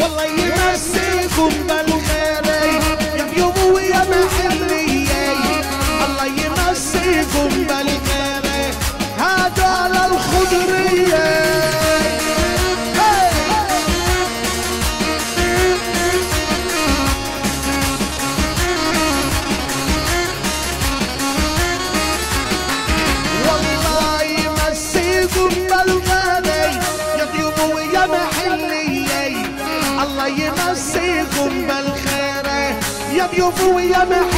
والله يمسيكم بلا Eu fui I'm a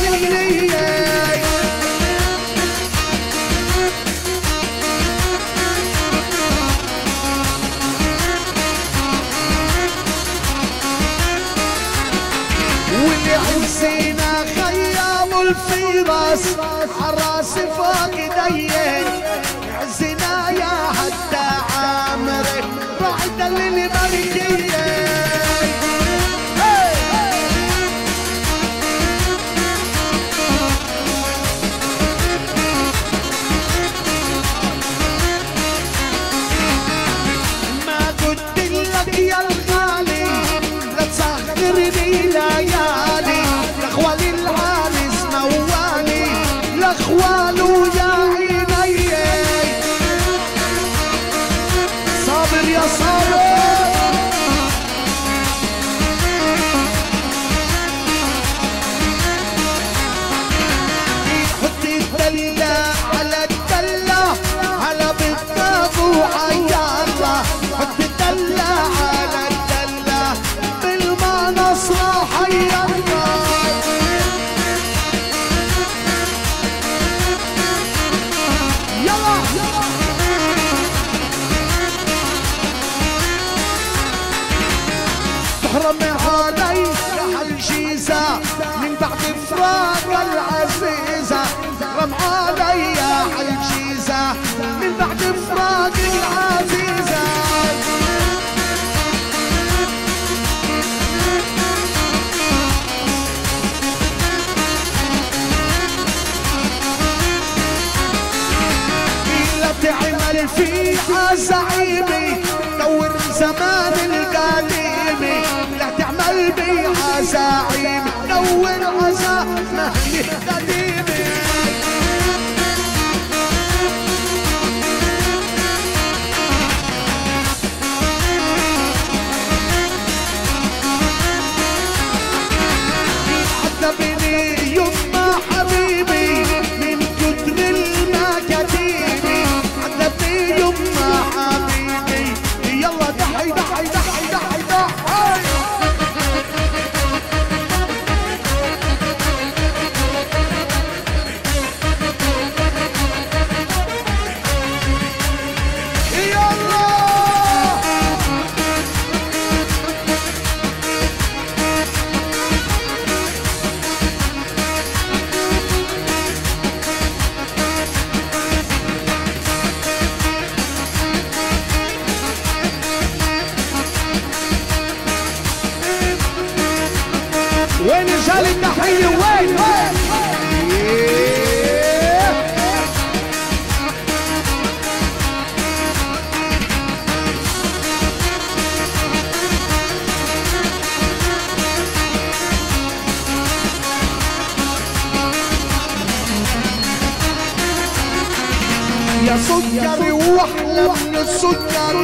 واحلى من السكر.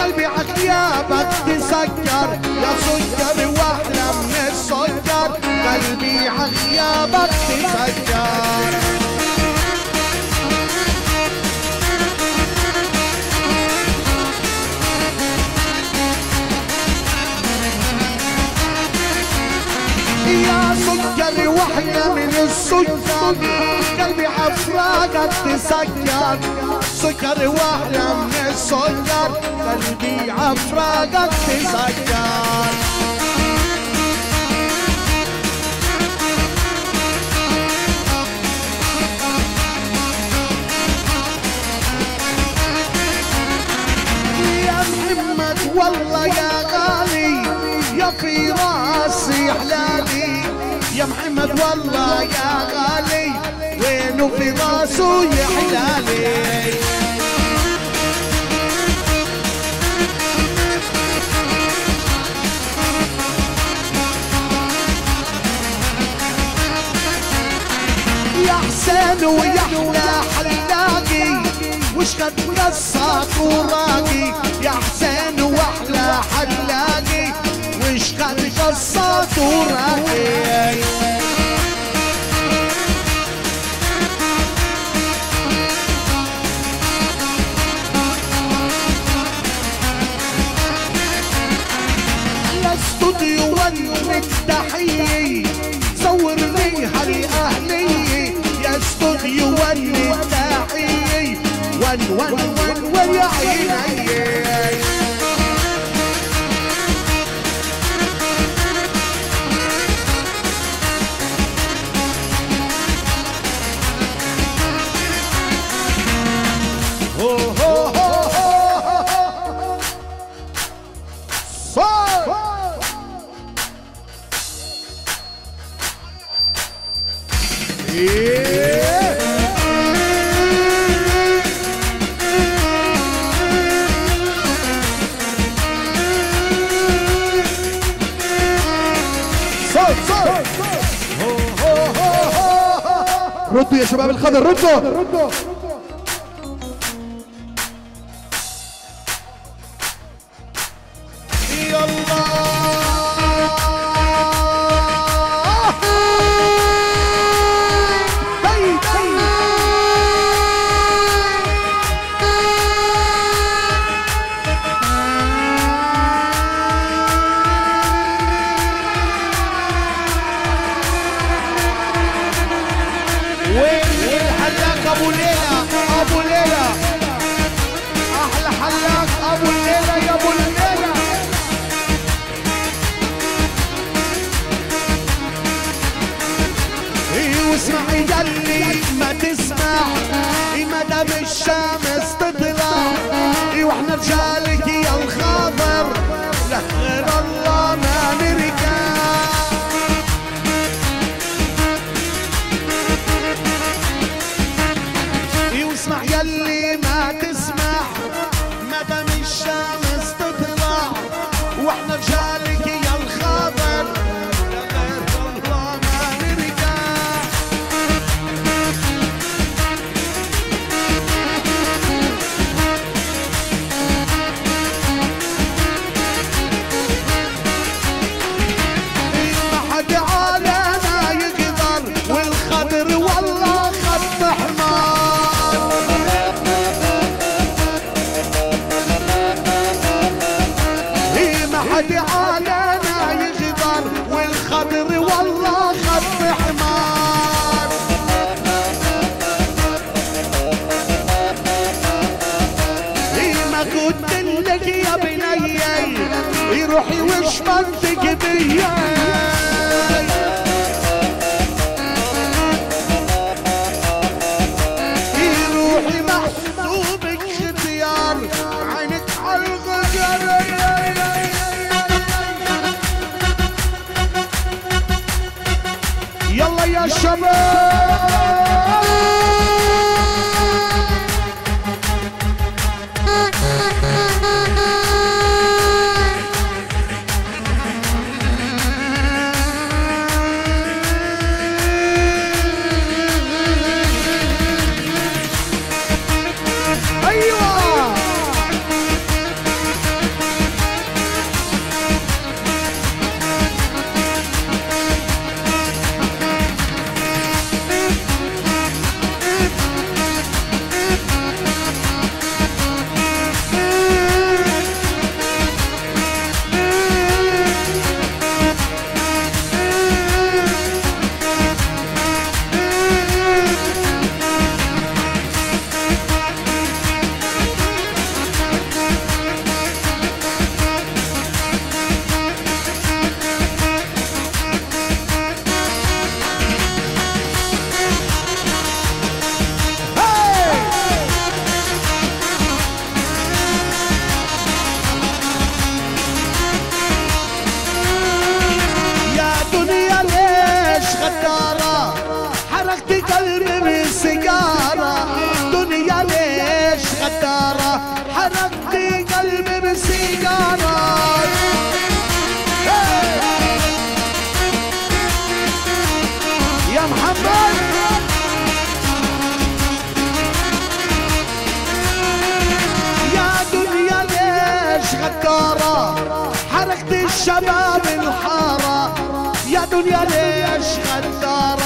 قلبي عخيابك تسكر يا سكر واحلى من السكر. قلبي عخيابك تسكر يا سكر واحلى من السكر. قلبي عفراقك تسكر سكر واحلى من السكر قلبي عفراقك تسكر والله يا غالي يا في راسي حلالي. يا محمد والله يا غالي وينو في راسه يا حلالي. مش هتنسى وراجي يا حسين وأحلى حلاقي مش هتنسى وراجي استوديو ونك تحيي ردوا يا شباب الخضر ردوا! حركت الشباب الحارة. يا دنيا ليش غدارة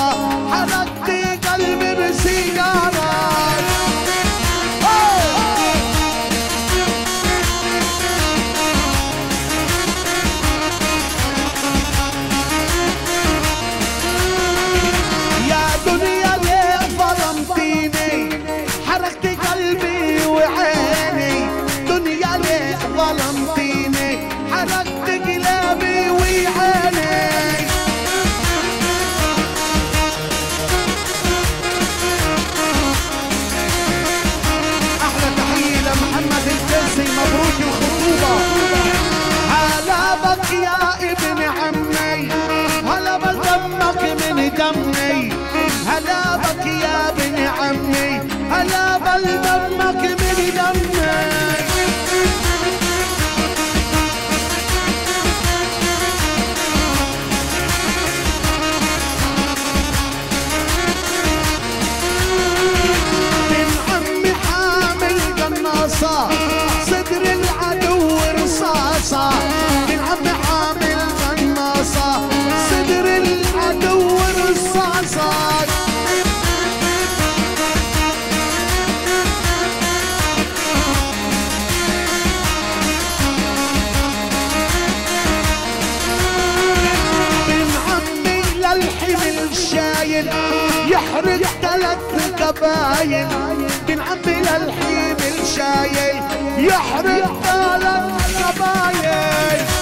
ثلاث قبايل من عمي للحمل شايل يحرق ثلاث قبايل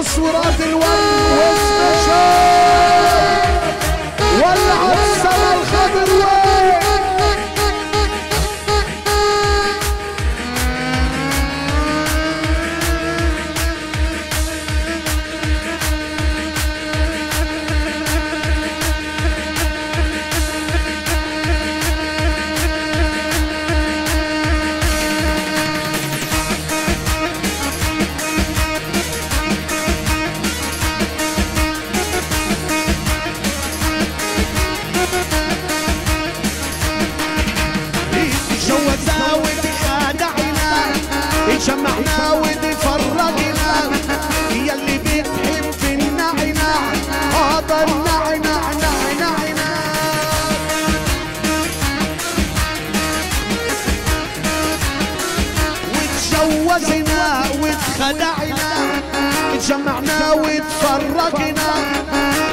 تصويرات الون وسبيشال ولع اتجمعنا وتفرقنا.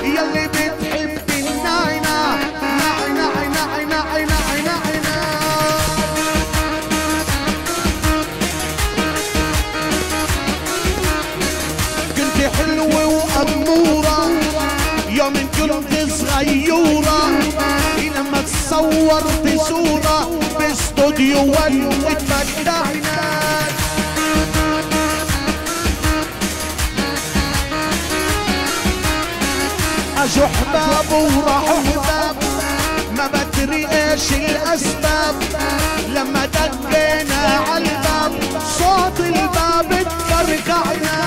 يلي بتحب النعنع نعنع نعنع نعنعنا كنت حلوة وأمورة يوم كنت صغيورة. لما تصورت صورة باستوديو ون اتمتعنا اجوا احباب وراحوا احباب ما بدري إيش الأسباب. لما دقينا على الباب صوت الباب تفرقعنا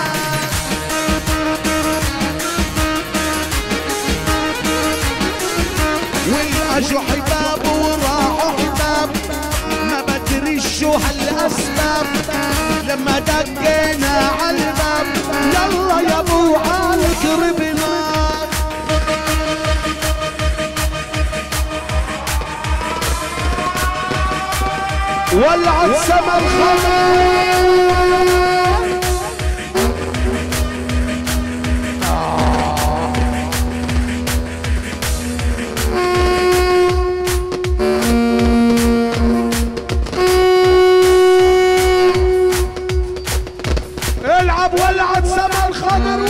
واجوا حباب وراحوا حباب. ما بدري شو هالأسباب. لما دقينا على الباب يلا يا أبو علي قربنا ولعت سما الخمر العب ولعت سما الخضر.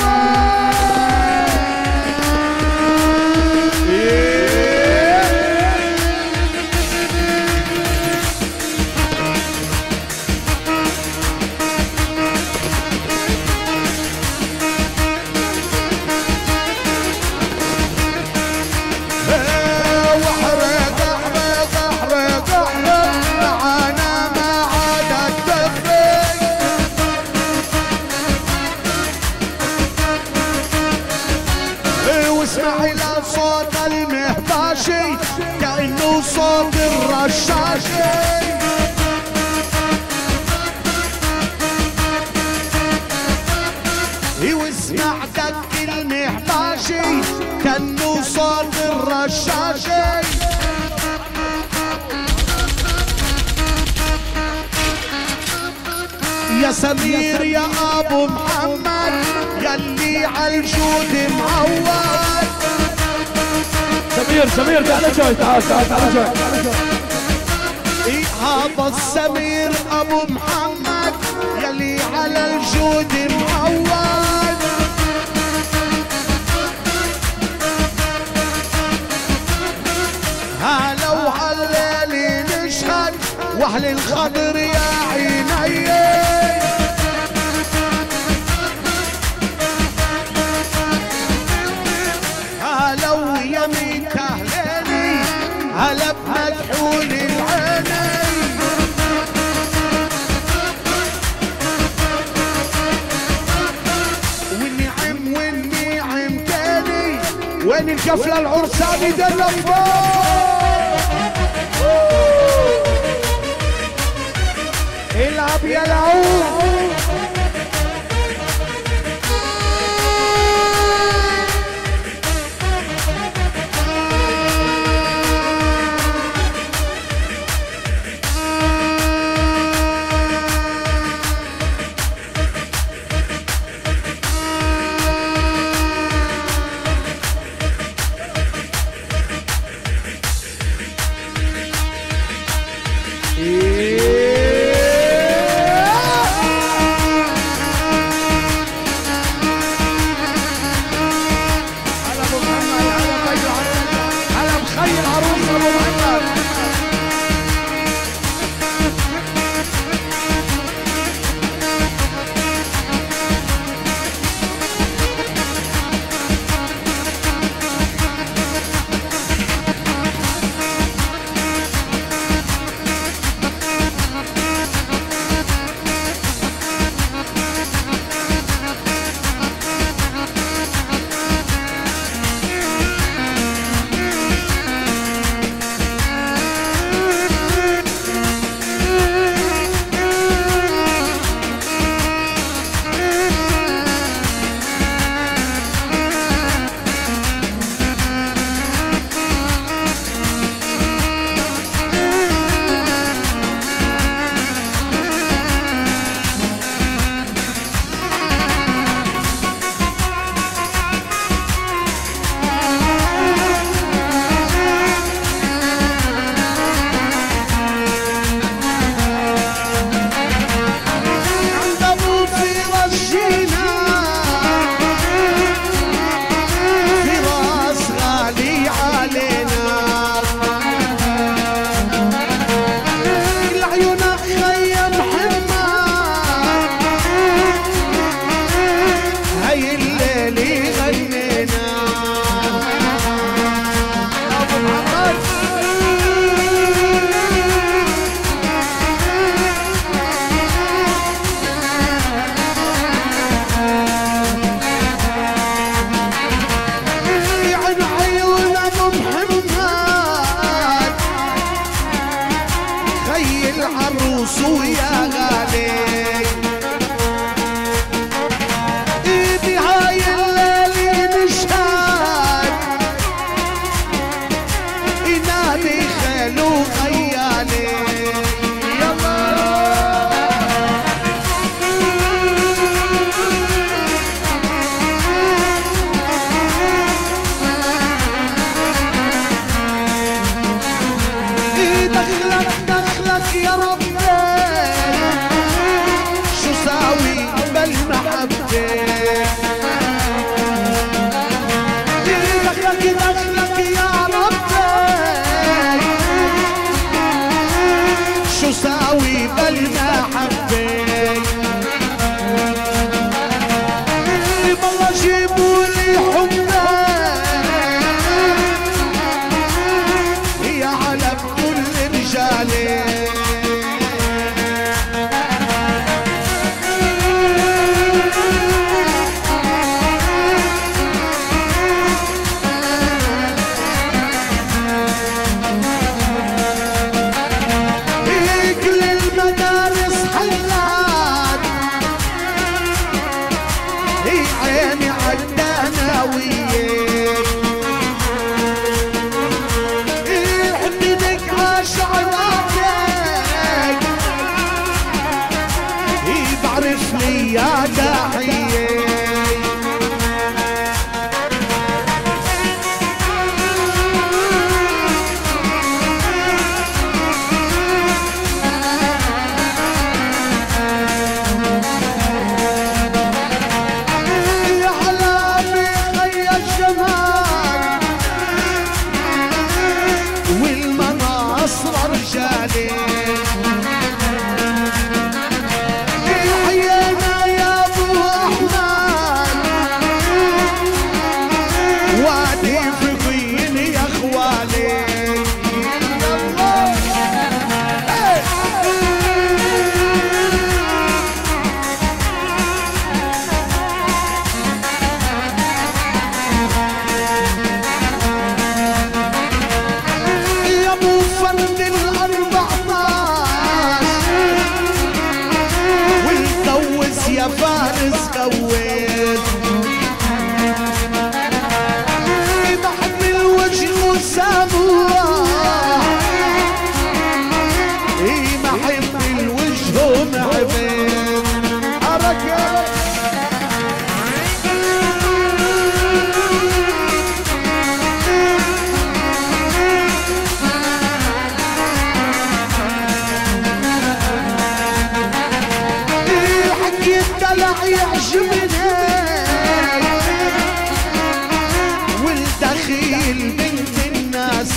سمير سمير تعال جاي تعال تعال تعال جاي. هذا السمير أبو محمد يلي على الجود معود هلا وهلا لي نشهد وأهل الخضر والحفله العرساني ده الأخبار العب يا لعوب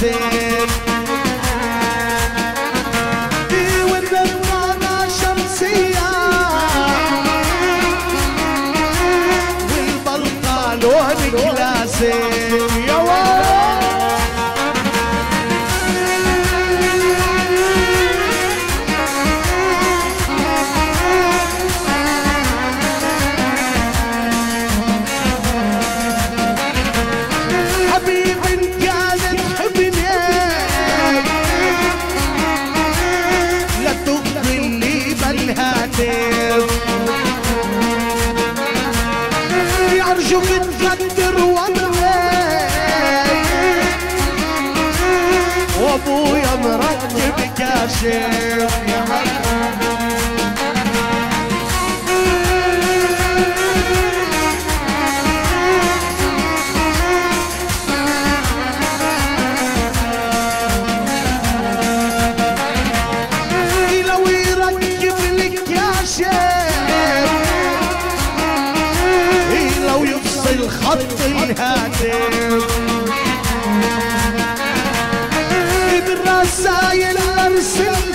dancing. خط الهاتف بالرسايل ارسل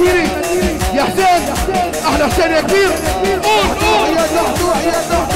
المديري يا حسين أحلى حسين يا كبير. قول قول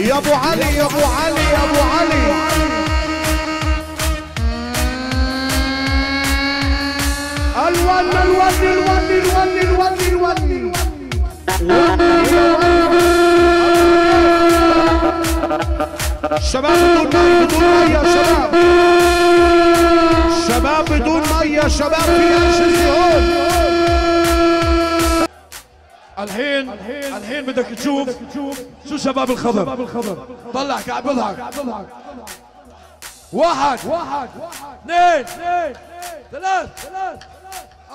يا ابو علي يا ابو علي يا ابو علي. الون الون الون الون الون الون شباب بدون مية بدون مية يا شباب. شباب بدون مية يا شباب في عرش الزهور. الحين الحين بدك تشوف شو شباب الخضر. طلع قاعد بضحك واحد اثنين ثلاث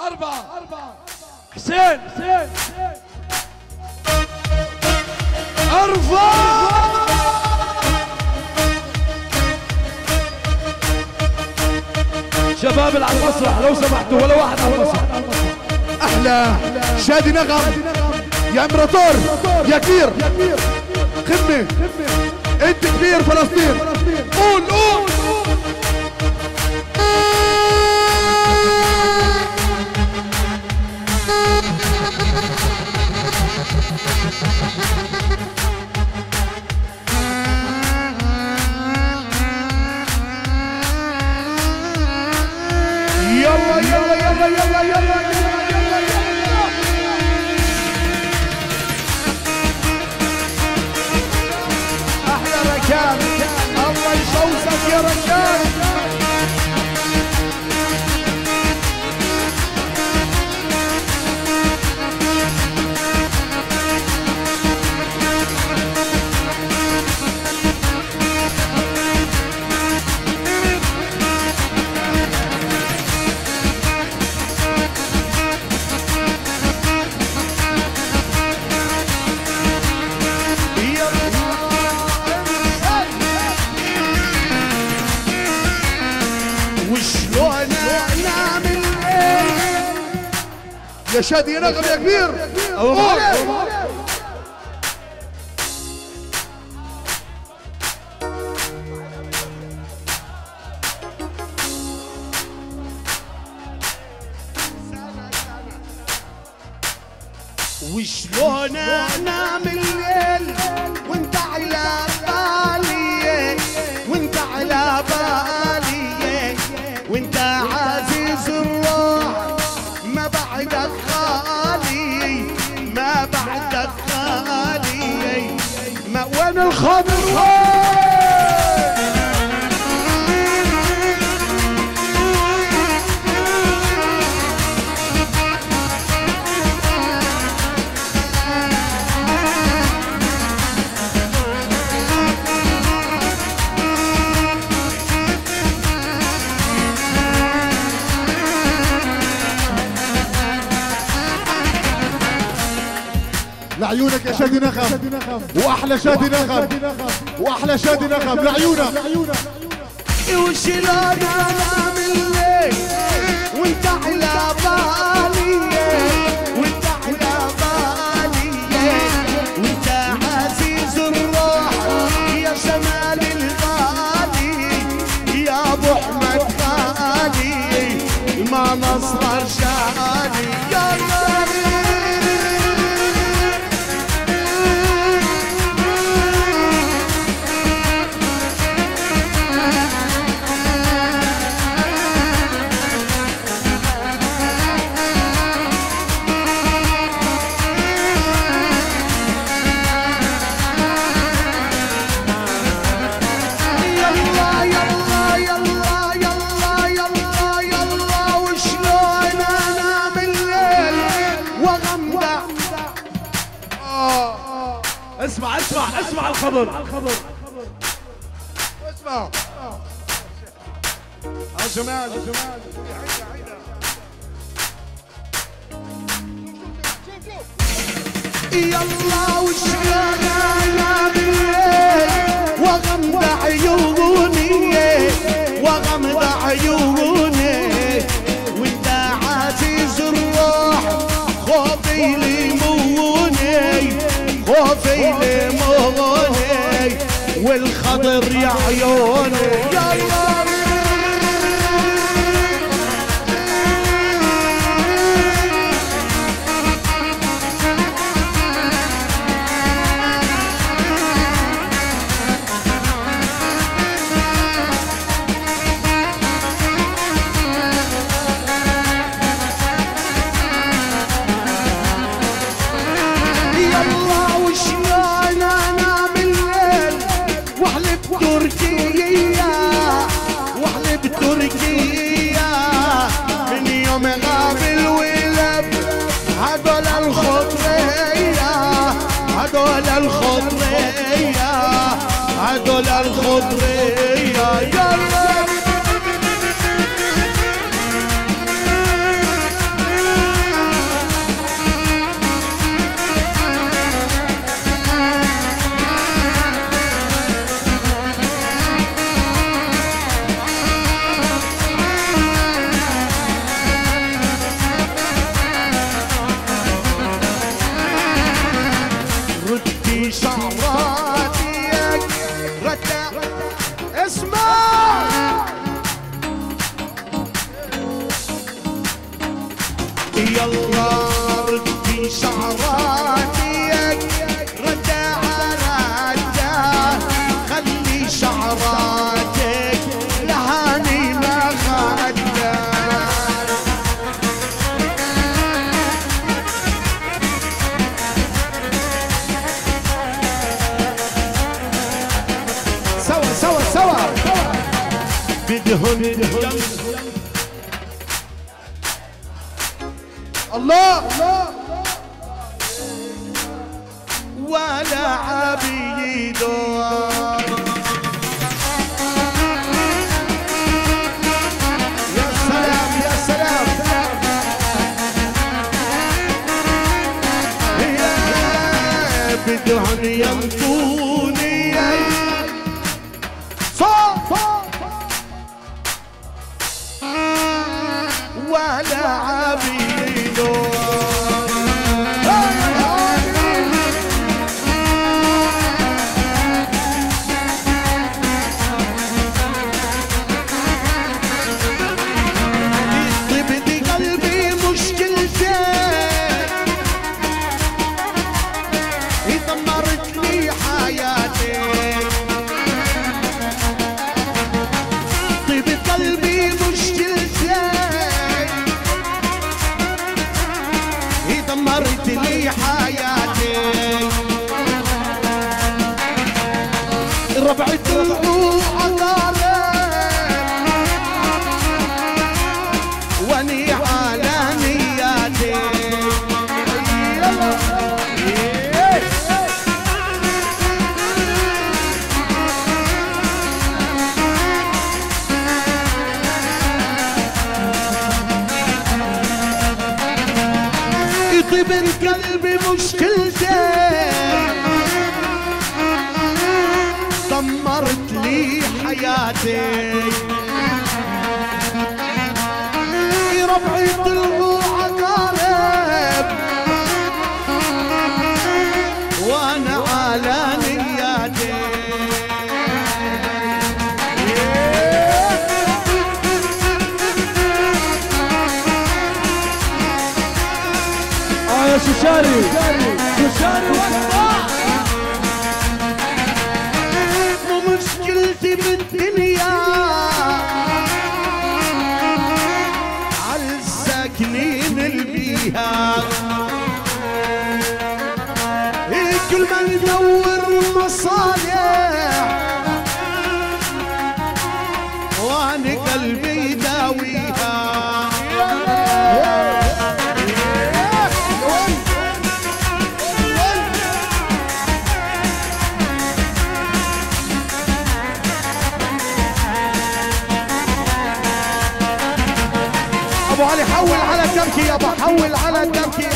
أربعة. حسين ارفع شباب اللي على المسرح لو سمحتوا ولا واحد على المسرح. أحلى شادي نغم. يا امبراطور يا كبير خدمة انت كبير فلسطين. قول قول. Yarabbim. يا شادي يا نغم يا كبير قول. لعيونك يا شادي نغم وأحلى شادي نغم وأحلى شادي نغم لعيونك. وشلون نعمل ليل وانت على بالي. اسمع الخضر اسمع يا جمال يا جمال يلا وشلون يا عيوني بدهن يمطوني صوت ولا عبيدون قلبي مشكلته دمرت لي حياتي. ربعي طلعوا Charlie. يطول على الدم